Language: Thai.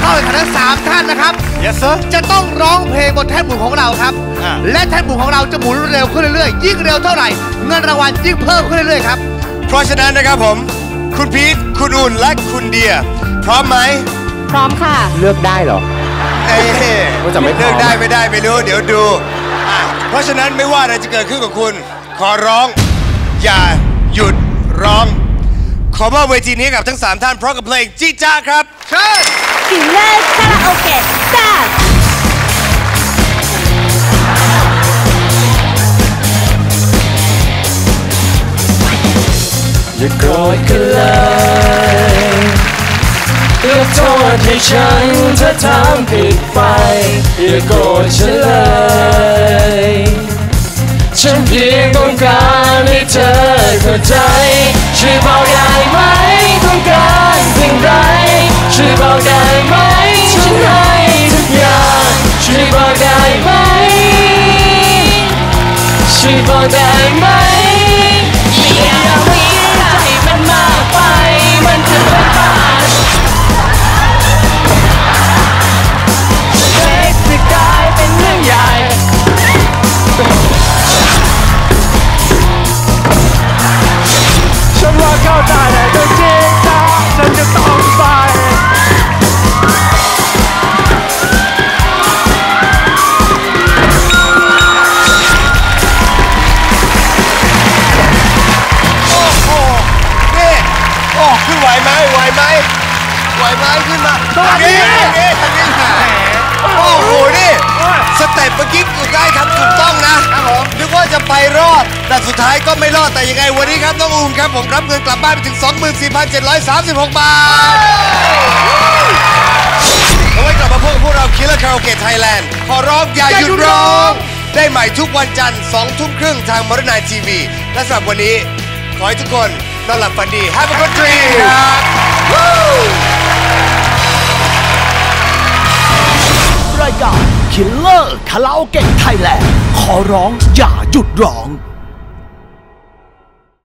เข้าแข่งขันทั้งสามท่านนะครับ yes sir จะต้องร้องเพลงบนแท่นหมุนของเราครับ อ่า และแท่นหมุนของเราจะหมุนเร็วขึ้นเรื่อยๆ ยิ่งเร็วเท่าไหร่ เงินรางวัลยิ่งเพิ่มขึ้นเรื่อยๆครับเพราะฉะนั้นนะครับผม คุณพีทคุณอุ่นและคุณเดีย พร้อมไหมพร้อมค่ะ เลือกได้เหรอ เอ้ยว่าจะไม่พร้อม เลือกได้ไม่ได้ไม่รู้ เดี๋ยวดูอะเพราะฉะนั้นไม่ว่าอะไรจะเกิดขึ้นกับคุณ ขอร้อง อย่าหยุดร้อง ขอมอบเวทีนี้ให้กับทั้ง3ท่านพร้อมกับเพลงจีจ้าครับ เชิญ กินเลิศคาราโอเกะจ้าอย่าโกรธกันเลยยกโทษให้ฉันถ้าทำผิดไปอย่าโกรธฉันเลยฉันเพียงต้องการให้เธอเข้าใจช่วยบอกได้ไหม ช่วยบอ ไหวไหมขึ้นมาสวัสดีทางนี้ทางนี้ทางนี้โอ้โห นี่ step เมื่อกี้กูได้ทำถูกต้องนะครับผมนึกว่าจะไปรอด แต่สุดท้ายก็ไม่รอด แต่ยังไงวันนี้ครับน้องอูมครับ ผมรับเงินกลับบ้านไปถึง 24,736 บาทเอาไว้กลับมาพบกับพวกเรา Killer Karaoke Thailand ขอร้องอย่าหยุดร้อง ได้ใหม่ทุกวันจันทร์2ทุ่มครึ่งทางมรณาทีวี และสำหรับวันนี้ ขอให้ทุกคนนอนหลับฝันดี Have a good dream ร Killer Karaoke Thailand ขอร้องอย่าหยุดร้อง